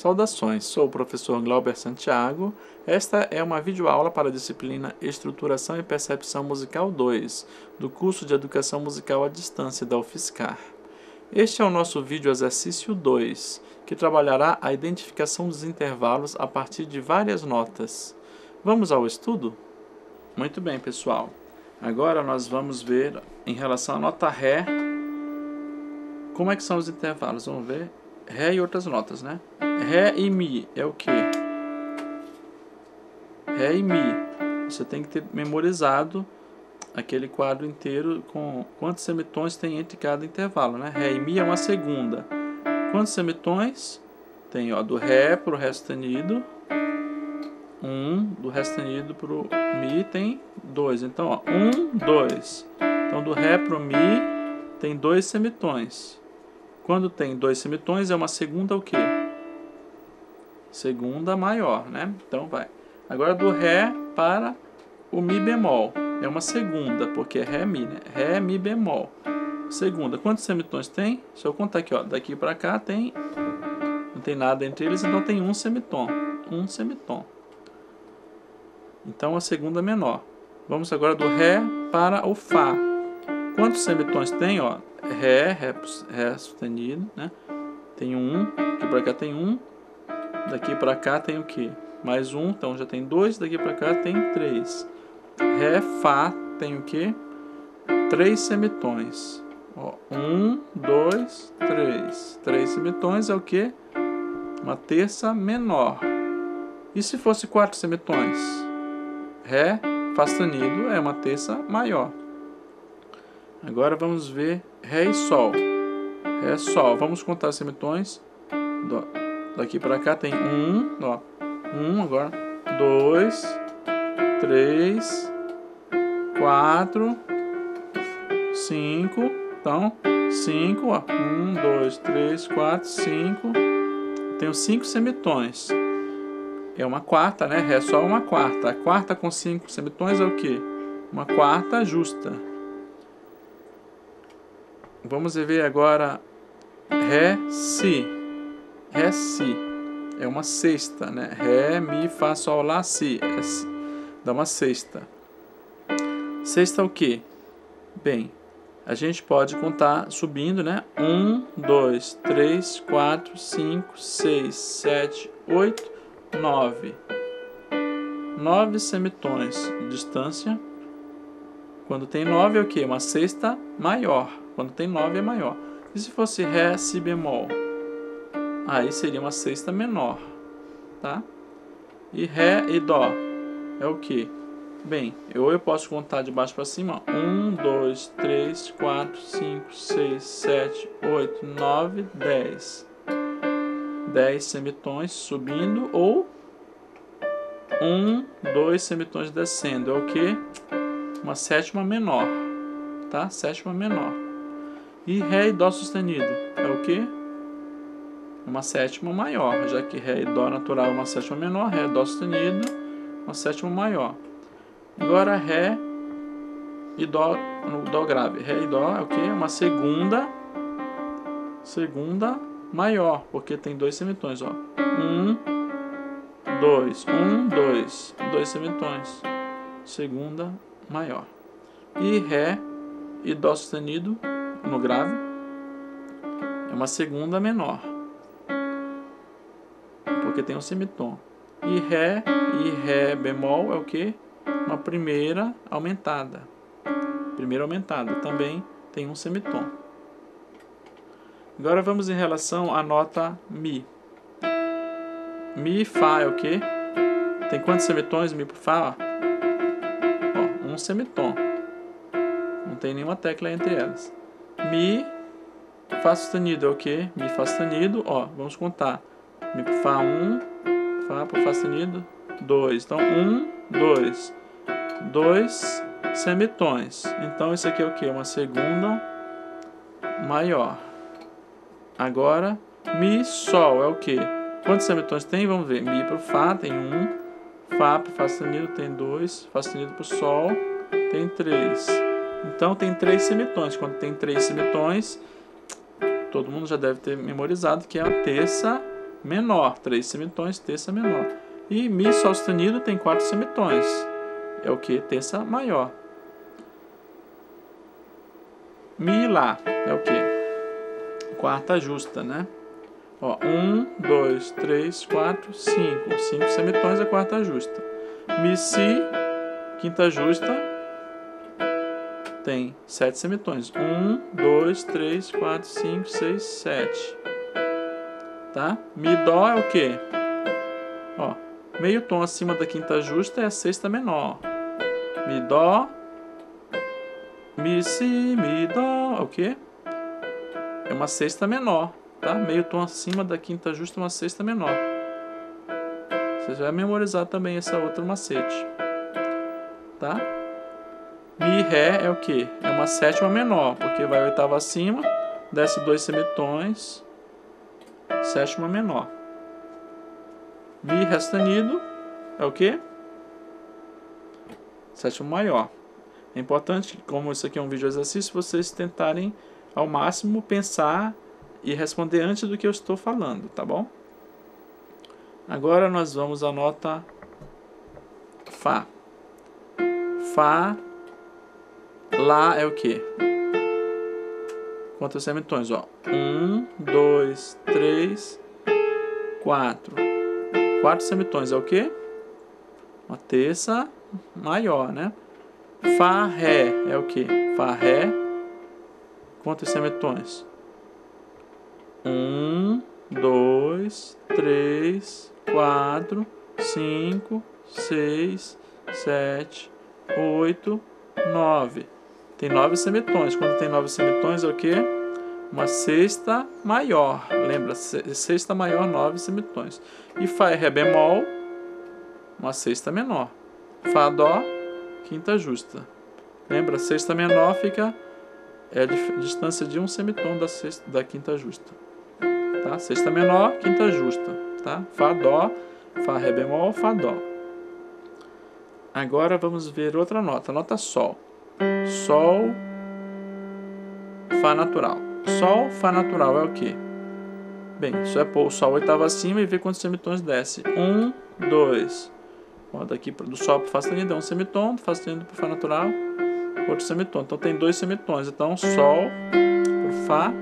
Saudações, sou o professor Glauber Santiago. Esta é uma videoaula para a disciplina Estruturação e Percepção Musical 2, do curso de Educação Musical à Distância da UFSCar. Este é o nosso vídeo exercício 2, que trabalhará a identificação dos intervalos a partir de várias notas. Vamos ao estudo? Muito bem, pessoal. Agora nós vamos ver em relação à nota Ré, como é que são os intervalos. Vamos ver Ré e outras notas, né? Ré e Mi é o que? Ré e Mi. Você tem que ter memorizado aquele quadro inteiro com quantos semitons tem entre cada intervalo, né? Ré e Mi é uma segunda. Quantos semitons? Tem, ó, do Ré para o Ré sustenido. Um, do Ré sustenido para o Mi tem dois. Então, ó, um, dois. Então, do Ré para o Mi tem dois semitons. Quando tem dois semitons, é uma segunda o quê? segunda maior, né? Então vai. Agora do Ré para o Mi bemol. É uma segunda, porque é Ré, Mi, né? Ré, Mi bemol. Segunda. Quantos semitons tem? Se eu contar aqui, ó. Daqui para cá tem... Não tem nada entre eles, então tem um semitom. Um semitom. Então a segunda menor. Vamos agora do Ré para o Fá. Quantos semitons tem? Ó? Ré, Ré, Ré sustenido, né? Tem um, aqui para cá tem um, Daqui para cá tem o que? Mais um, então já tem dois. Daqui para cá tem três. Ré, Fá tem o que? Três semitons. Ó, um, dois, três. Três semitons é o que? Uma terça menor. E se fosse quatro semitons? Ré, Fá sustenido é uma terça maior. Agora vamos ver Ré e Sol. Ré, Sol. Vamos contar semitons. Daqui para cá tem um, ó. Um agora. Dois, três, quatro, cinco. Então, cinco, ó. Um, dois, três, quatro, cinco. Tenho cinco semitons. É uma quarta, né? Ré só uma quarta. A quarta com cinco semitons é o quê? Uma quarta justa. Vamos ver agora Ré, Si. Ré, Si. É uma sexta, né? Ré, Mi, Fá, Sol, Lá, Si. É, dá uma sexta. Sexta é o quê? Bem, a gente pode contar subindo, né? 1, 2, 3, 4, 5, 6, 7, 8, 9. 9 semitons de distância. Quando tem 9 é o quê? Uma sexta maior. Quando tem 9 é maior. E se fosse Ré, Si bemol? aí seria uma sexta menor, tá? E Ré e Dó é o que? Bem, ou eu posso contar de baixo para cima, 1, 2, 3, 4, 5, 6, 7, 8, 9, 10. 10 semitons subindo ou 1, 2 semitons descendo, é o que? Uma sétima menor, tá? Sétima menor. E Ré e Dó sustenido é o que? uma sétima maior, já que Ré e Dó natural é uma sétima menor, Ré, Dó sustenido, uma sétima maior. Agora Ré e Dó, no Dó grave. Ré e Dó é o que? Uma segunda, segunda maior, porque tem dois semitons, ó. Um, dois, um, dois, dois semitons. Segunda maior. E Ré e Dó sustenido no grave é uma segunda menor porque tem um semitom. E Ré e Ré bemol é o que? Uma primeira aumentada. Primeira aumentada também tem um semitom. Agora vamos em relação à nota Mi. Mi, Fá é o que? Tem quantos semitons Mi para Fá? Ó, um semitom. Não tem nenhuma tecla entre elas. Mi, Fá sustenido é o que? Mi, Fá sustenido. Ó, vamos contar. Mi Fá 1, Fá pro Fá sustenido 2. Então 1, 2. 2 semitons. Então isso aqui é o que? Uma segunda maior. Agora, Mi, Sol é o que? Quantos semitons tem? Vamos ver. Mi pro Fá tem 1. Fá pro Fá sustenido tem 2. Fá sustenido pro Sol tem 3. Então tem 3 semitons. Quando tem 3 semitons, todo mundo já deve ter memorizado que é a terça menor, três semitons, terça menor. E Mi Sol sustenido tem quatro semitons. É o que? Terça maior. Mi Lá é o que? Quarta justa, né? Ó, um, dois, três, quatro, cinco. Cinco semitons é quarta justa. Mi Si, quinta justa, tem sete semitons. Um, dois, três, quatro, cinco, seis, sete. Tá? Mi Dó é o que? Ó, meio tom acima da quinta justa é a sexta menor. Mi Dó, Mi, Si, Mi, Dó, é o que? É uma sexta menor, tá? Meio tom acima da quinta justa é uma sexta menor. Você vai memorizar também essa outra macete, tá? Mi, Ré é o que? É uma sétima menor, porque vai oitava acima, desce dois semitons, sétima menor. Mi, Ré sustenido é o que? Sétima maior. É importante, como isso aqui é um vídeo exercício, vocês tentarem ao máximo pensar e responder antes do que eu estou falando, tá bom? Agora nós vamos à nota Fá. Fá, Lá é o que? Quantos semitons? Ó? Um, dois, três, quatro. Quatro semitons é o que? Uma terça maior, né? Fá, Ré é o que? Fá, Ré. Quantos semitons? Um, dois, três, quatro, cinco, seis, sete, oito, nove. Tem nove semitons. Quando tem nove semitons é o que? Uma sexta maior. Lembra? Sexta maior, nove semitons. E Fá e Ré bemol, uma sexta menor. Fá, Dó, quinta justa. Lembra? Sexta menor fica é a distância de um semitom da, sexta, da quinta justa. Tá? Sexta menor, quinta justa. Tá? Fá, Dó, Fá, Ré bemol, Fá, Dó. Agora vamos ver outra nota. Nota Sol. Sol, Fá natural. Sol, Fá natural é o que? Bem, isso é pôr o Sol oitava acima e ver quantos semitons desce. Um, dois, Ó, daqui do Sol para o Fá sustenido é um semitom, do Fá sustenido para o Fá natural, outro semitom. Então tem dois semitons. Então Sol para o Fá,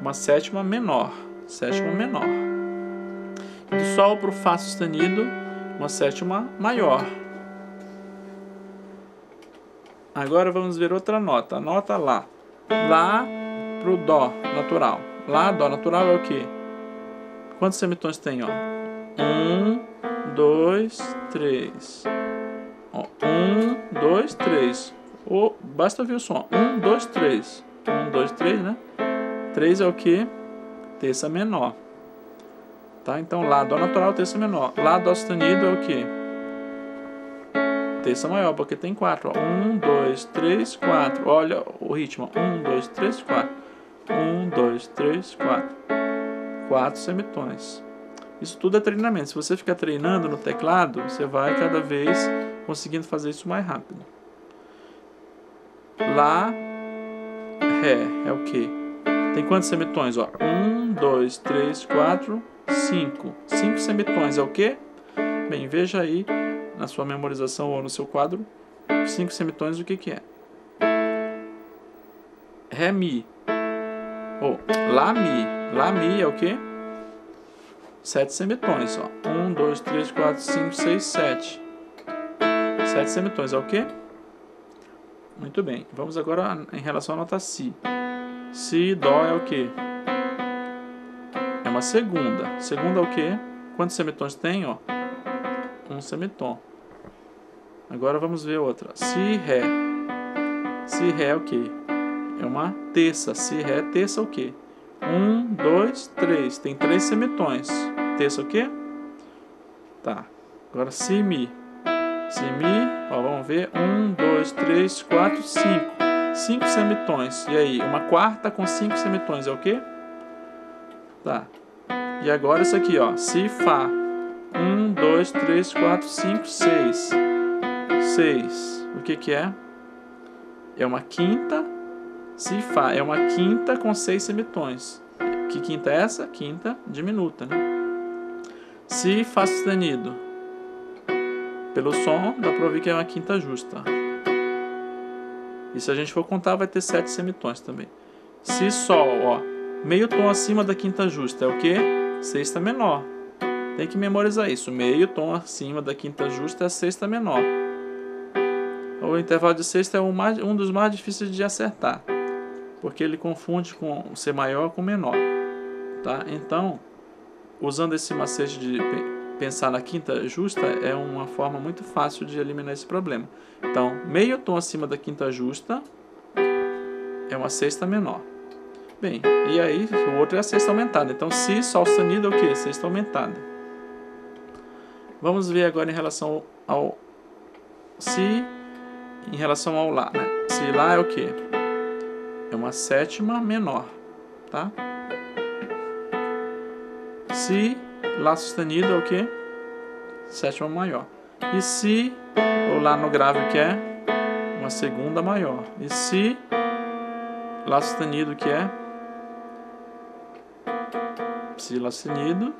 uma sétima menor. Sétima menor. Do Sol para o Fá sustenido, uma sétima maior. Agora vamos ver outra nota. Nota Lá. Lá para o Dó natural. Lá, Dó natural é o que? Quantos semitons tem? Ó? Um, dois, três. Ó, um, dois, três. Oh, basta ouvir o som. Um, dois, três. Um, dois, três, né? Três é o que? Terça menor. Tá? Então, Lá, Dó natural, terça menor. Lá, Dó sustenido é o que? Terça maior, porque tem quatro. Ó. Um, dois, três, quatro. Olha o ritmo. Um, dois, três, quatro. Um, dois, três, quatro. Quatro semitons. Isso tudo é treinamento. Se você ficar treinando no teclado, você vai cada vez conseguindo fazer isso mais rápido. Lá, Ré é o que? Tem quantos semitons? Ó? Um, dois, três, quatro, cinco. Cinco semitons é o que? Bem, veja aí na sua memorização ou no seu quadro, cinco semitons o que, que é? Ré, Mi. Ou Lá, Mi. Lá, Mi é o que? sete semitons. Ó. Um, dois, três, quatro, cinco, seis, sete. Sete semitons é o quê? Muito bem. Vamos agora em relação à nota Si. Si, Dó é o quê? É uma segunda. Segunda é o quê? Quantos semitons tem? Ó? Um semitom. Agora vamos ver outra. Si, Ré. Si, Ré é o quê? É uma terça. Si, Ré, terça é o quê? Um, dois, três. Tem três semitons. Terça o quê? Tá. Agora Si, Mi. Si, Mi. Ó, vamos ver. Um, dois, três, quatro, cinco. Cinco semitons. E aí? Uma quarta com cinco semitons é o quê? Tá. E agora isso aqui, ó. Si, Fá. Um, dois, três, quatro, cinco, seis. Seis. O que que é? É uma quinta Si, Fá é uma quinta com seis semitons. Que quinta é essa? Quinta diminuta, né? Si Fá sustenido. Pelo som, dá para ouvir que é uma quinta justa. E se a gente for contar, vai ter sete semitons também. Si Sol, ó. Meio tom acima da quinta justa é o que? Sexta menor. Tem que memorizar isso. Meio tom acima da quinta justa é a sexta menor. O intervalo de sexta é um, mais, um dos mais difíceis de acertar. Porque ele confunde com ser maior com menor. Tá? Então, usando esse macete de pensar na quinta justa é uma forma muito fácil de eliminar esse problema. Então, meio tom acima da quinta justa é uma sexta menor. Bem, e aí o outro é a sexta aumentada. Então, si, sol sustenido é o que? Sexta aumentada. Vamos ver agora em relação ao si, em relação ao lá. Né? Si lá é o que? É uma sétima menor, tá? Si Lá sustenido é o que? Sétima maior. E Si, ou Lá no grave que é? Uma segunda maior. E Si, Lá sustenido que é? Si Lá sustenido.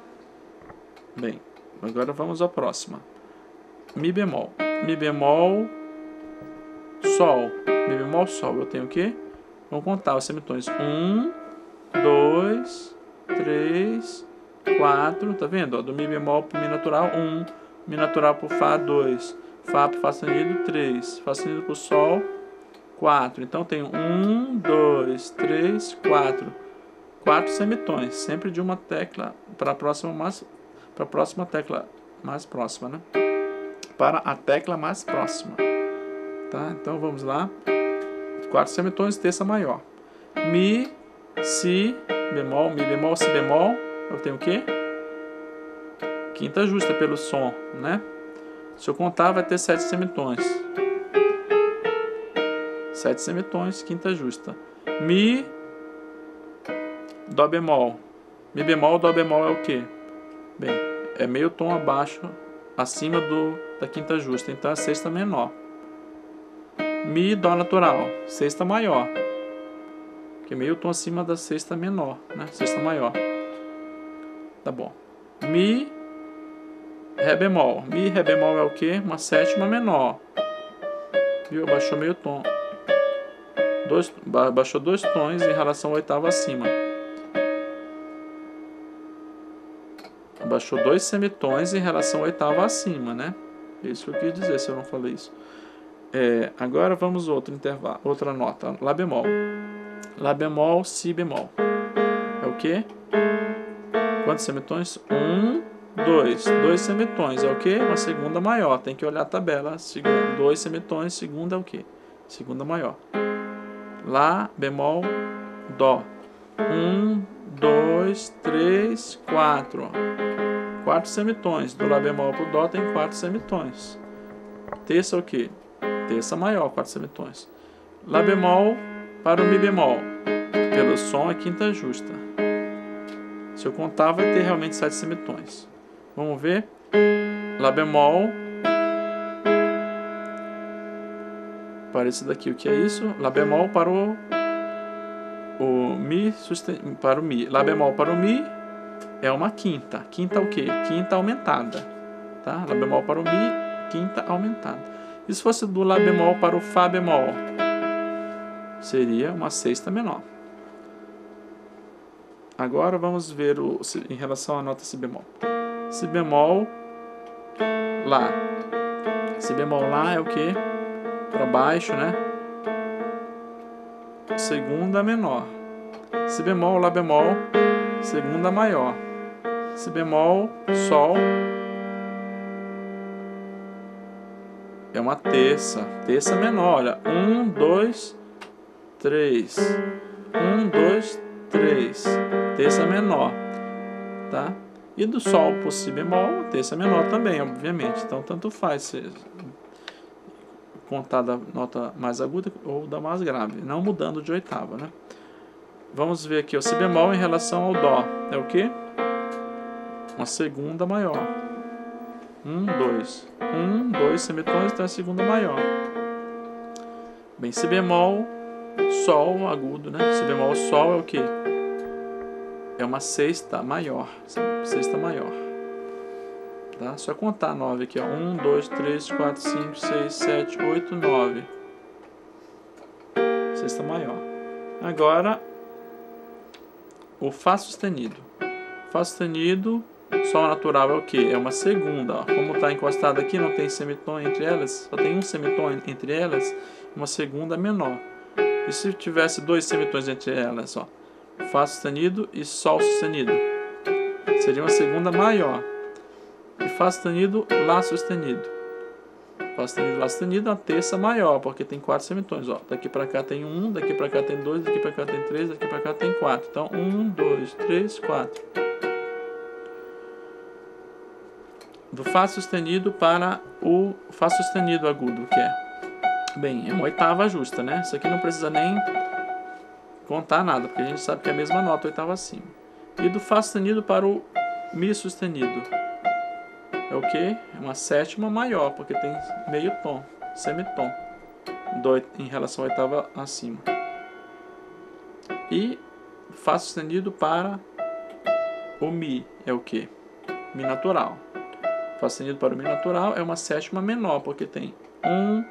Bem, agora vamos à próxima. Mi bemol. Mi bemol, Sol. Mi bemol, Sol. Eu tenho o quê? Vamos contar os semitons. Um, dois, três, 4, tá vendo? Ó, do Mi bemol pro Mi natural, 1. Mi natural pro Fá, 2. Fá pro Fá sustenido, 3. Fá sustenido pro Sol, 4. Então tem 1, 2, 3, 4. 4 semitons, sempre de uma tecla para a próxima para a próxima tecla mais próxima, né? Para a tecla mais próxima. Tá? Então vamos lá. 4 semitons, terça maior. Mi, Si, bemol, Mi bemol, Si bemol, eu tenho o quê? Quinta justa pelo som, né? Se eu contar, vai ter sete semitons. Sete semitons, quinta justa. Mi, Dó bemol. Mi bemol, Dó bemol é o quê? Bem, é meio tom abaixo, acima do, da quinta justa, então é sexta menor. Mi, Dó natural, sexta maior. Que é meio tom acima da sexta menor, né? Sexta maior. Tá bom. Mi, Ré bemol. Mi, Ré bemol é o quê? Uma sétima menor. Viu? Baixou meio tom. Dois, baixou dois tons em relação ao oitavo acima. Baixou dois semitons em relação ao oitavo acima, né? Isso que eu quis dizer se eu não falei isso. É, agora vamos outro intervalo, outra nota. Lá bemol. Lá bemol, Si bemol. É o quê? Quantos semitons? Um, dois. Dois semitons é o que? Uma segunda maior. Tem que olhar a tabela. Segundo, dois semitons, segunda é o que? Segunda maior. Lá, bemol, dó. Um, dois, três, quatro. Quatro semitons. Do Lá bemol para o Dó tem quatro semitons. Terça é o que? Terça maior, quatro semitons. Lá bemol para o Mi bemol. Pelo som é quinta justa. Se eu contar, vai ter realmente sete semitons. Vamos ver. Lá bemol. Esse daqui, o que é isso? Lá bemol para o Mi para o Mi. Lá bemol para o Mi é uma quinta. Quinta o quê? Quinta aumentada. Tá? Lá bemol para o Mi, quinta aumentada. E se fosse do Lá bemol para o Fá bemol? Seria uma sexta menor. Agora vamos ver o, em relação à nota Si bemol. Si bemol, Lá. Si bemol Lá é o que? Para baixo, né? Segunda menor. Si bemol, Lá bemol, segunda maior. Si bemol, Sol. É uma terça. Terça menor, olha. Um, dois, três. Um, dois, três terça menor, tá? E do Sol por Si bemol, terça menor também, obviamente. Então, tanto faz se contar da nota mais aguda ou da mais grave, não mudando de oitava, né? Vamos ver aqui o Si bemol em relação ao Dó. É o que? Uma segunda maior. Um, dois. Um, dois semitons, então é a segunda maior. Bem, Si bemol, Sol agudo, né? Si bemol, Sol é o que? é uma sexta maior, sexta maior. Tá? Só contar 9 aqui, ó. 1, 2, 3, 4, 5, 6, 7, 8, 9. Sexta maior. Agora, o Fá sustenido. Fá sustenido, Sol natural é o que? É uma segunda. Ó. Como está encostado aqui, não tem semitom entre elas, só tem um semitom entre elas, uma segunda menor. E se tivesse dois semitons entre elas, ó, Fá sustenido e Sol sustenido, seria uma segunda maior. E Fá sustenido, Lá sustenido. Fá sustenido, Lá sustenido, uma terça maior, porque tem quatro semitons. Ó. Daqui para cá tem um, daqui para cá tem dois, daqui para cá tem três, daqui para cá tem quatro. Então, um, dois, três, quatro. Do Fá sustenido para o Fá sustenido agudo, que é Bem, é uma oitava justa, né? Isso aqui não precisa nem contar nada, porque a gente sabe que é a mesma nota, oitava acima. E do Fá sustenido para o Mi sustenido. É o que? É uma sétima maior, porque tem meio tom, semitom, em relação à oitava acima. E Fá sustenido para o Mi é o que? Mi natural. Fá sustenido para o Mi natural é uma sétima menor, porque tem um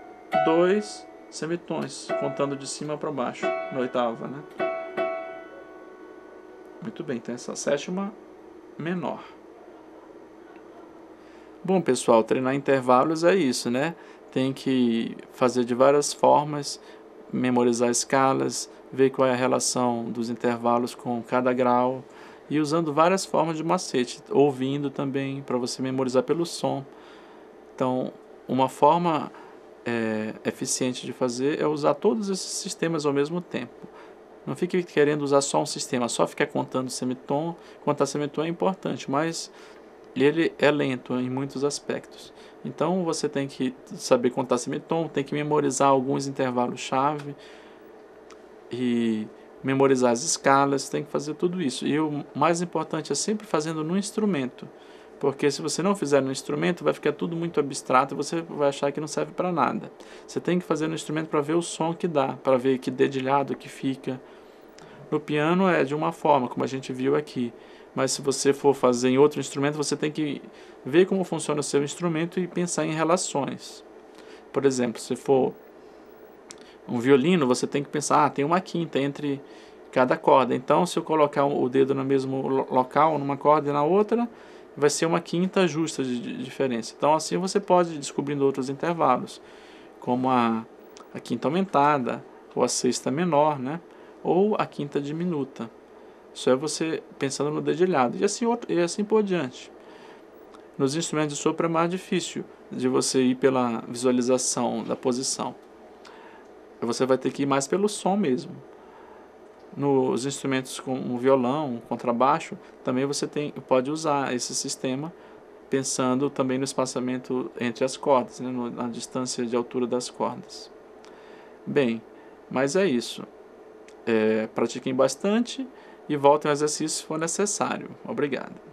dois semitons, contando de cima para baixo, na oitava, né? Muito bem, então essa sétima menor. Bom, pessoal, treinar intervalos é isso, né? Tem que fazer de várias formas, memorizar escalas, ver qual é a relação dos intervalos com cada grau e usando várias formas de macete, ouvindo também para você memorizar pelo som. Então, uma forma é, eficiente de fazer é usar todos esses sistemas ao mesmo tempo. Não fique querendo usar só um sistema, só ficar contando semitom. Contar semitom é importante, mas ele é lento em muitos aspectos. Então você tem que saber contar semitom, tem que memorizar alguns intervalos-chave e memorizar as escalas, tem que fazer tudo isso. E o mais importante é sempre fazendo no instrumento. Porque se você não fizer no instrumento, vai ficar tudo muito abstrato e você vai achar que não serve para nada. Você tem que fazer no instrumento para ver o som que dá, para ver que dedilhado que fica. No piano é de uma forma, como a gente viu aqui. Mas se você for fazer em outro instrumento, você tem que ver como funciona o seu instrumento e pensar em relações. Por exemplo, se for um violino, você tem que pensar, ah, tem uma quinta entre cada corda. Então, se eu colocar o dedo no mesmo local, numa corda e na outra, vai ser uma quinta justa de, diferença. Então, assim você pode ir descobrindo outros intervalos, como a, a quinta aumentada, ou a sexta menor, né? ou a quinta diminuta. Isso é você pensando no dedilhado. E assim, e assim por diante. Nos instrumentos de sopro é mais difícil de você ir pela visualização da posição. Você vai ter que ir mais pelo som mesmo nos instrumentos como violão, contrabaixo, também você tem, pode usar esse sistema pensando também no espaçamento entre as cordas, né, na distância de altura das cordas. Bem, mas é isso. É, pratiquem bastante e voltem ao exercício se for necessário. Obrigado.